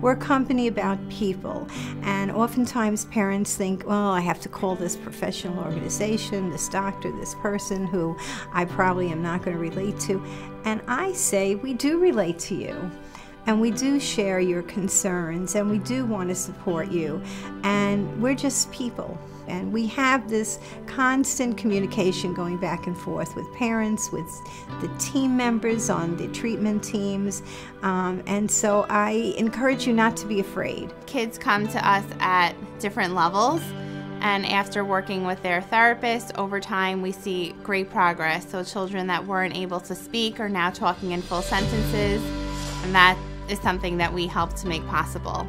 We're a company about people, and oftentimes parents think, well, I have to call this professional organization, this doctor, this person who I probably am not going to relate to. And I say, we do relate to you. And we do share your concerns, and we do want to support you. And we're just people. And we have this constant communication going back and forth with parents, with the team members on the treatment teams. Um, and so I encourage you not to be afraid. Kids come to us at different levels. And after working with their therapist over time, we see great progress. So, children that weren't able to speak are now talking in full sentences, and that is something that we help to make possible.